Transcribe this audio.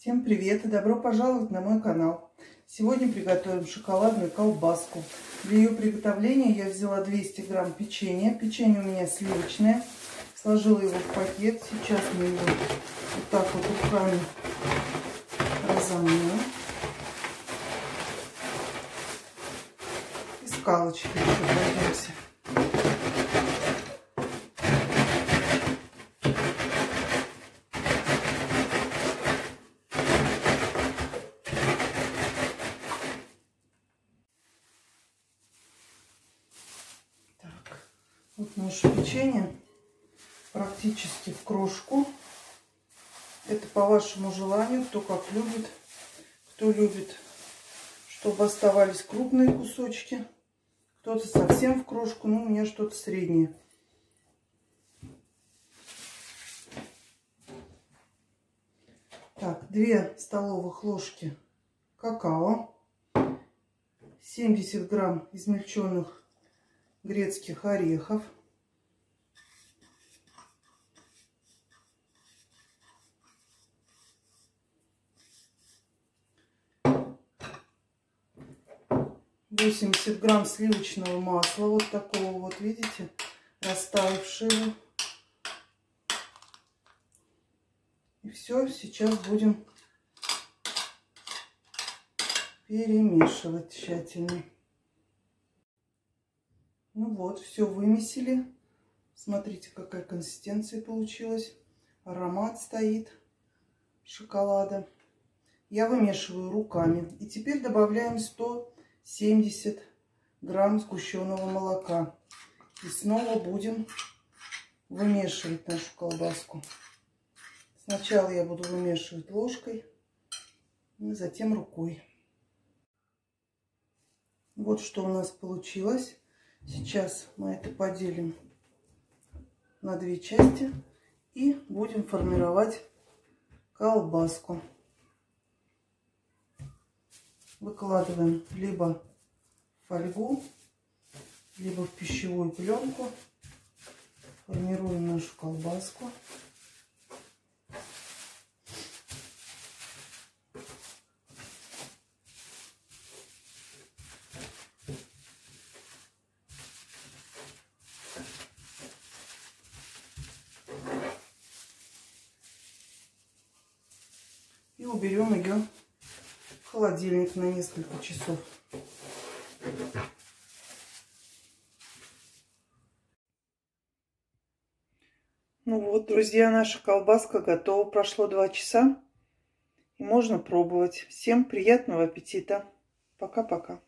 Всем привет и добро пожаловать на мой канал. Сегодня приготовим шоколадную колбаску. Для ее приготовления я взяла 200 грамм печенья. Печенье у меня сливочное. Сложила его в пакет. Сейчас мы его вот так вот руками разомнем. И скалочки пройдемся. Вот наше печенье практически в крошку. Это по вашему желанию, кто как любит. Кто любит, чтобы оставались крупные кусочки. Кто-то совсем в крошку, ну у меня что-то среднее. Так, 2 столовых ложки какао. 70 грамм измельченных грецких орехов. Восемьдесят грамм сливочного масла, вот такого вот, видите, растаявшего. И все, сейчас будем перемешивать тщательно. Ну вот, все вымесили. Смотрите, какая консистенция получилась. Аромат стоит шоколада. Я вымешиваю руками. И теперь добавляем 170 грамм сгущенного молока. И снова будем вымешивать нашу колбаску. Сначала я буду вымешивать ложкой, и затем рукой. Вот что у нас получилось. Сейчас мы это поделим на две части и будем формировать колбаску. Выкладываем либо в фольгу, либо в пищевую пленку. Формируем нашу колбаску. И уберем ее в холодильник на несколько часов. Ну вот, друзья, наша колбаска готова. Прошло два часа. И можно пробовать. Всем приятного аппетита. Пока-пока.